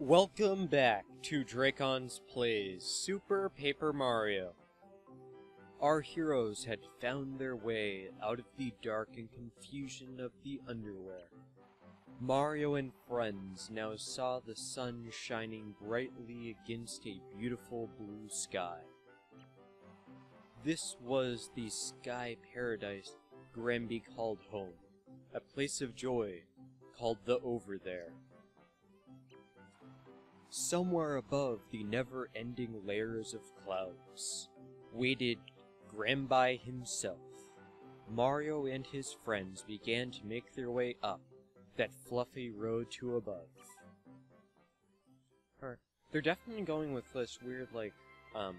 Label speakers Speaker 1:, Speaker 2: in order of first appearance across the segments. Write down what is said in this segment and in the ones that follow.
Speaker 1: Welcome back to Dracun's Plays Super Paper Mario. Our heroes had found their way out of the dark and confusion of the Underwhere. Mario and friends now saw the sun shining brightly against a beautiful blue sky. This was the sky paradise Grambi called home, a place of joy called the Over There. Somewhere above the never-ending layers of clouds waited Grambi himself. Mario and his friends began to make their way up that fluffy road to above. Or, they're definitely going with this weird, like, um,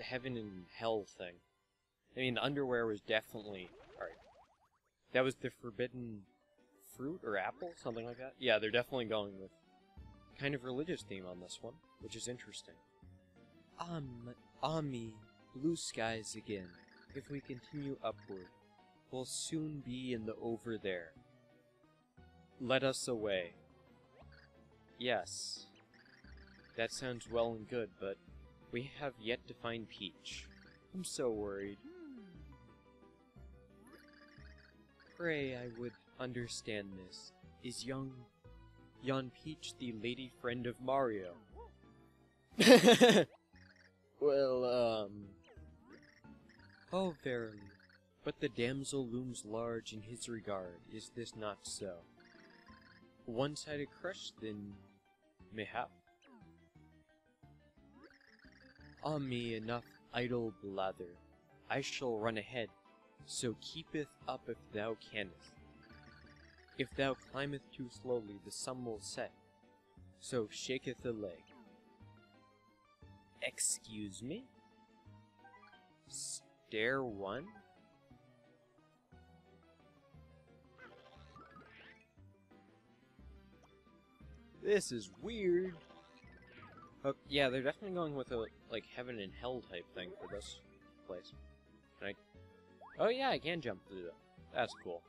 Speaker 1: heaven and hell thing. I mean, Underwhere was definitely, alright. That was the forbidden fruit or apple, something like that? Yeah, they're definitely going with kind of religious theme on this one, which is interesting. Um, Ami, blue skies again. If we continue upward, we'll soon be in the over there. Let us away. Yes. That sounds well and good, but we have yet to find Peach. I'm so worried. Pray I would understand this. Is young yon Peach the lady friend of Mario? well, um... Oh, verily. But the damsel looms large in his regard, is this not so? One-sided crush, then, mayhap? Ah me, enough idle blather. I shall run ahead, so keepeth up if thou canst. If thou climbeth too slowly, the sun will set, so shaketh the leg. Excuse me? Stair one? This is weird. Oh, yeah, they're definitely going with a, like, heaven and hell type thing for this place. Can I... Oh yeah, I can jump through that. That's cool.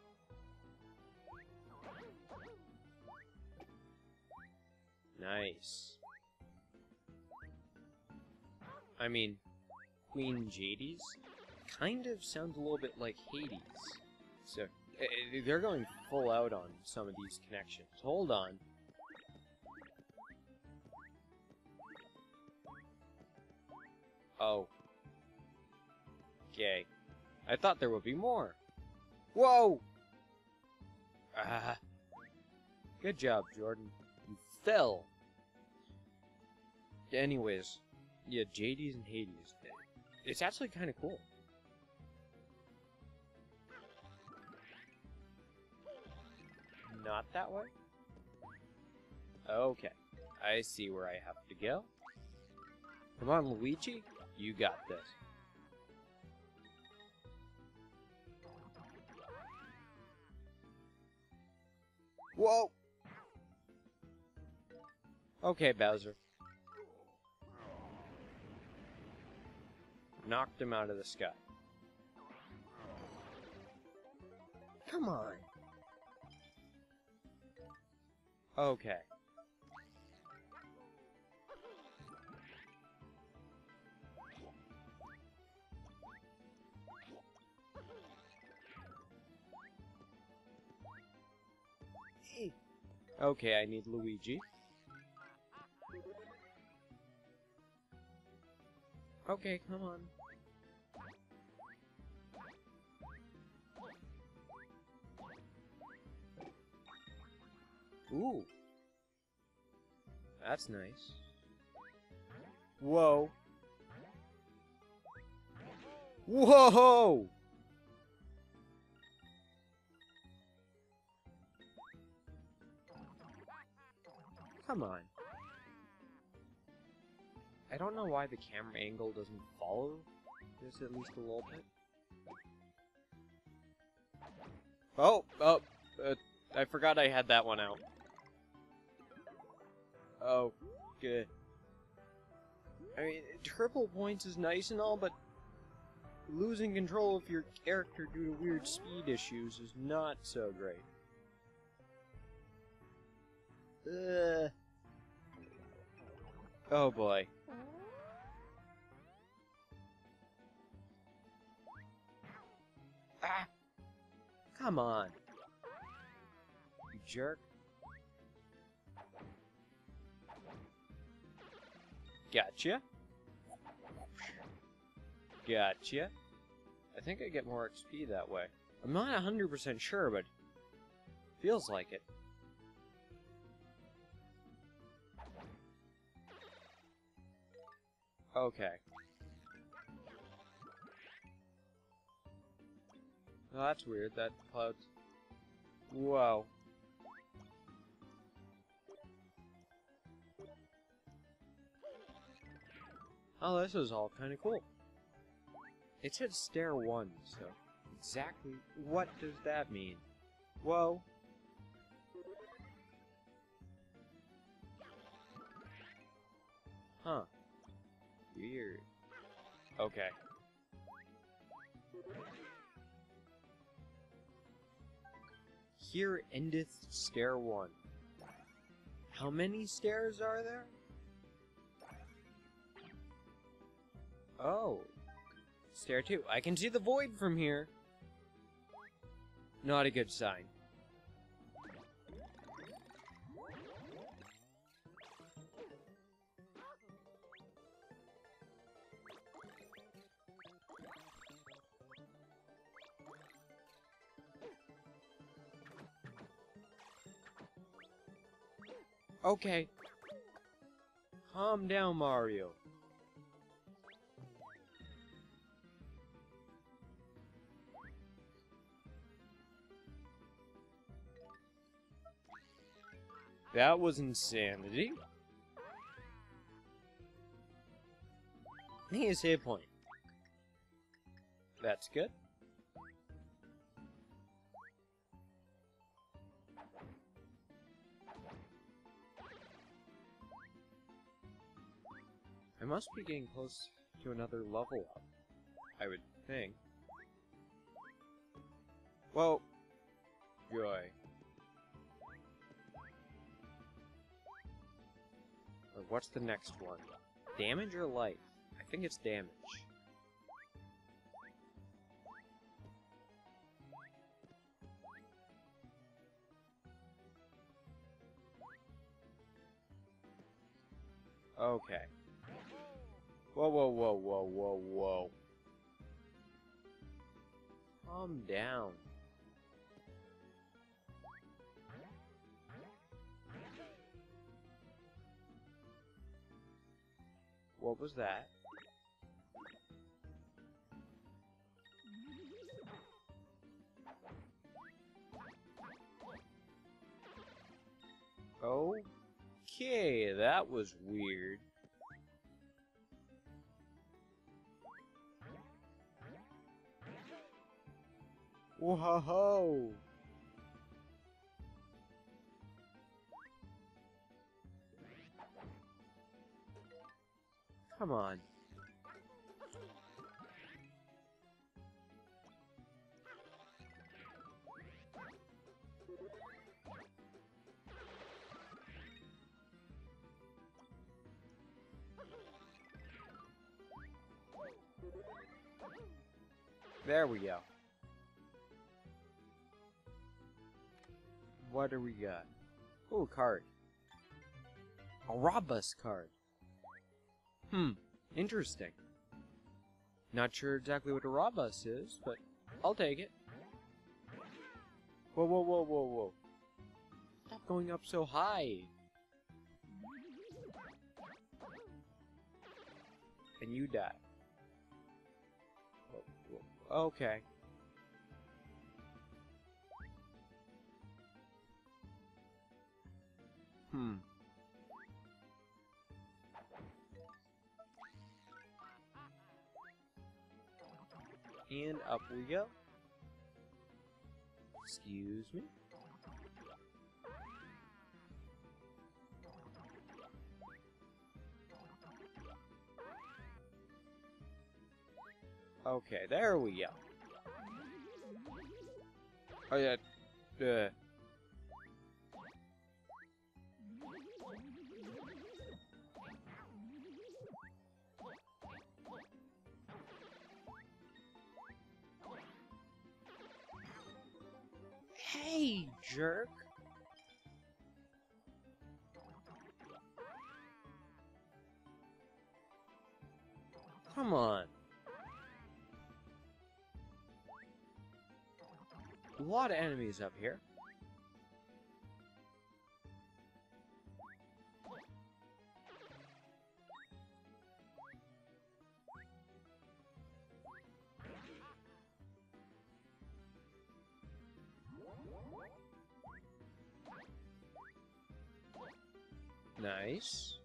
Speaker 1: Nice. I mean, Queen Jaydes kind of sounds a little bit like Hades. So, eh, eh, they're going full out on some of these connections. Hold on. Oh. Okay. I thought there would be more. Whoa! Ah. Good job, Jordan. You fell. Anyways, yeah, Jaydes and Hades. It's actually kind of cool. Not that way? Okay. I see where I have to go. Come on, Luigi. You got this. Whoa! Okay, Bowser. Knocked him out of the sky. Come on. Okay. Okay, I need Luigi. Okay, come on. Ooh. That's nice. Whoa. Whoa! Come on. I don't know why the camera angle doesn't follow this at least a little bit. Oh, oh, uh, I forgot I had that one out. Oh, good. I mean, triple points is nice and all, but losing control of your character due to weird speed issues is not so great. Ugh. Oh boy. Ah! Come on. You jerk. Gotcha. Gotcha. I think I get more XP that way. I'm not 100% sure, but feels like it. Okay. Well, that's weird. That cloud's... Whoa. Oh, this is all kind of cool. It said stair one, so exactly what does that mean? Whoa. Huh. Weird. Okay. Here endeth stair one. How many stairs are there? Oh. Stair two. I can see the void from here. Not a good sign. Okay. Calm down, Mario. That was insanity. He is hit point. That's good. I must be getting close to another level up. I would think. Well, joy. Or what's the next one? Damage or life? I think it's damage. Okay. Whoa, whoa, whoa, whoa, whoa, whoa. Calm down. What was that? Oh. Okay, that was weird. Whoa! Come on. There we go. What do we got? Oh, a card. A Robus card. Hmm, interesting. Not sure exactly what a Robus is, but I'll take it. Whoa, whoa, whoa, whoa, whoa. Stop going up so high. And you die. Whoa, whoa. Okay. Hmm. And up we go. Excuse me. Okay, there we go. Oh yeah, uh, Hey, jerk! Come on. A lot of enemies up here. Nice.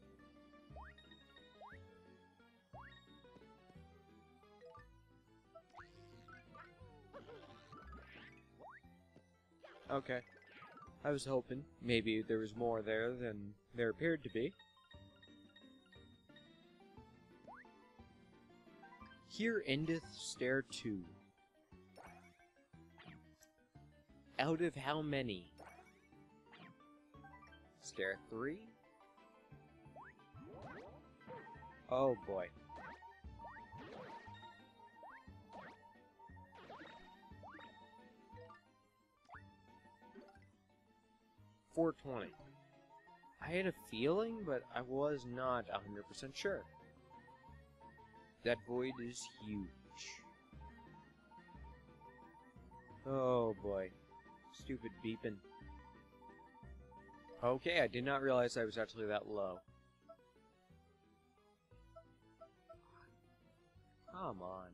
Speaker 1: Okay. I was hoping maybe there was more there than there appeared to be. Here endeth stair 2. Out of how many? Stair 3? Oh boy. Four twenty. I had a feeling, but I was not hundred percent sure. That void is huge. Oh boy. Stupid beeping. Okay, I did not realize I was actually that low. Come on.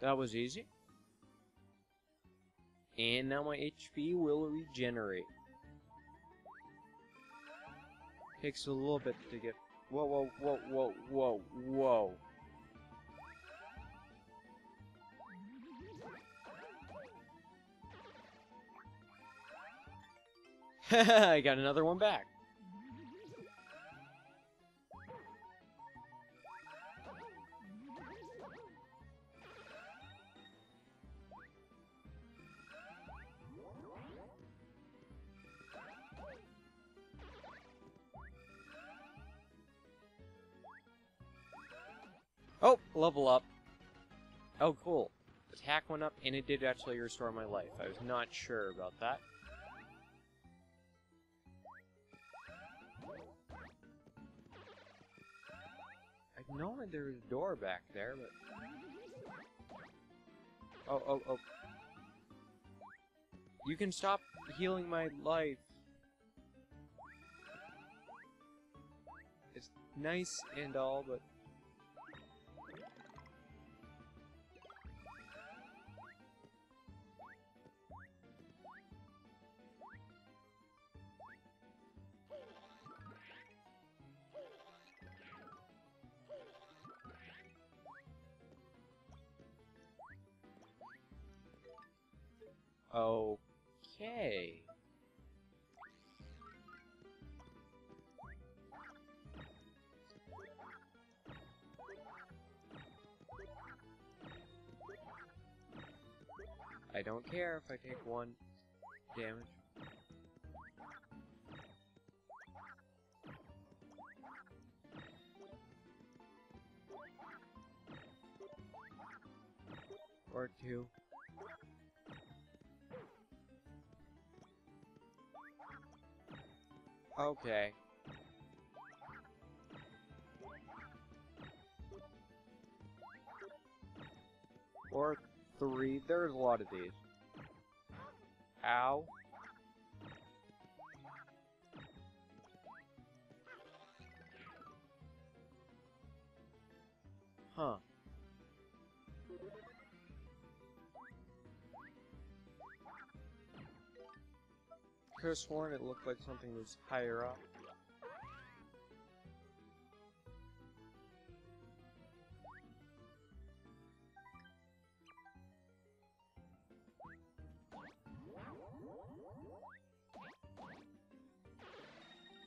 Speaker 1: That was easy. And now my HP will regenerate. Takes a little bit to get... Whoa, whoa, whoa, whoa, whoa, whoa. I got another one back. Oh, level up. Oh, cool. Attack went up, and it did actually restore my life. I was not sure about that. I know there was a door back there, but... Oh, oh, oh. You can stop healing my life. It's nice and all, but... Okay. I don't care if I take one damage. Or two. Okay. Or three. There's a lot of these. Ow. Huh. Have sworn it looked like something was higher up.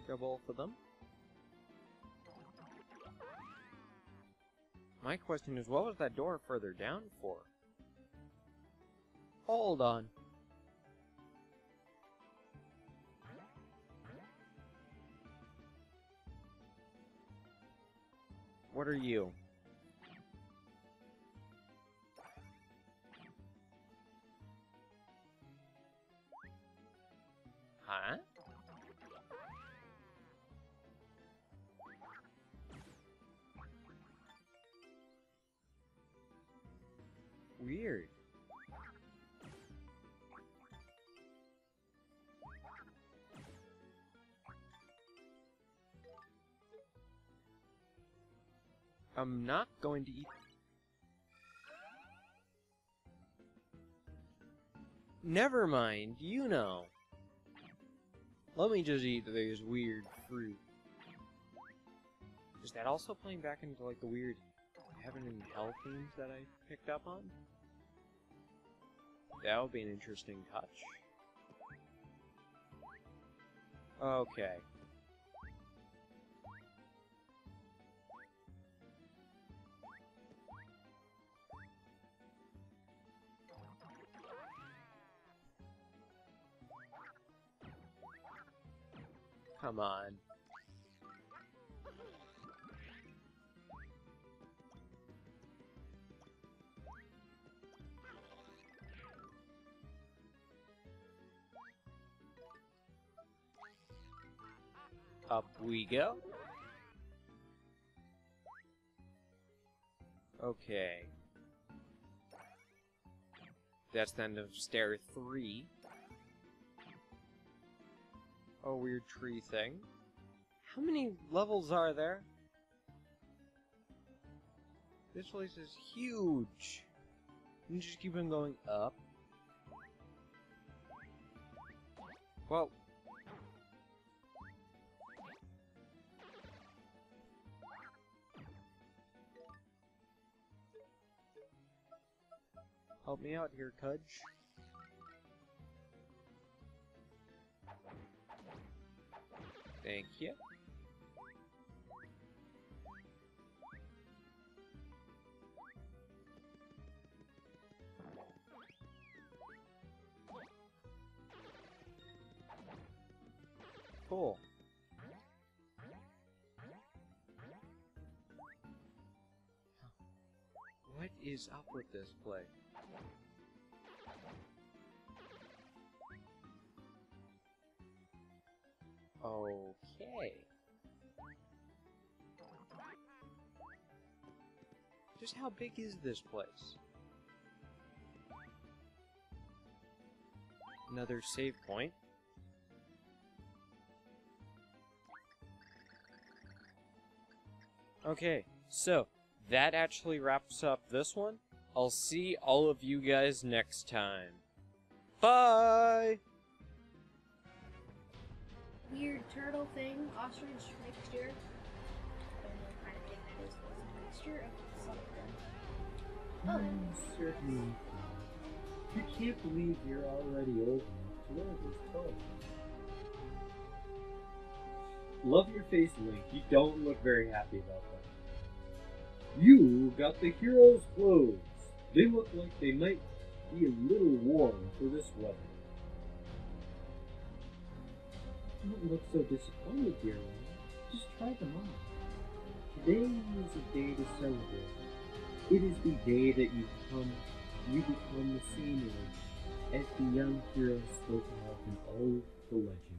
Speaker 1: Go both of them. My question is, what was that door further down for? Hold on. What are you? Huh? Weird. I'm not going to eat. Never mind, you know. Let me just eat this weird fruit. Is that also playing back into like the weird heaven and hell themes that I picked up on? That would be an interesting touch. Okay. Come on. Up we go. Okay. That's the end of stair three. A weird tree thing. How many levels are there? This place is huge. You just keep on going up. Well. Help me out here, Cudge. Thank you. Cool. What is up with this play? Okay. Just how big is this place? Another save point. Okay, so that actually wraps up this one. I'll see all of you guys next time. Bye!
Speaker 2: Weird turtle thing, ostrich mixture. I don't know what kind of. It's a mixture of something. Oh,
Speaker 3: Mm. You can't believe you're already old enough to wear these toys. Love your face, Link. You don't look very happy about that. You got the hero's clothes. They look like they might be a little warm for this weather. Don't look so disappointed, dear one. Just try them on. Today is a day to celebrate. It is the day that you become you become the same age as the young hero spoken of in all the legends.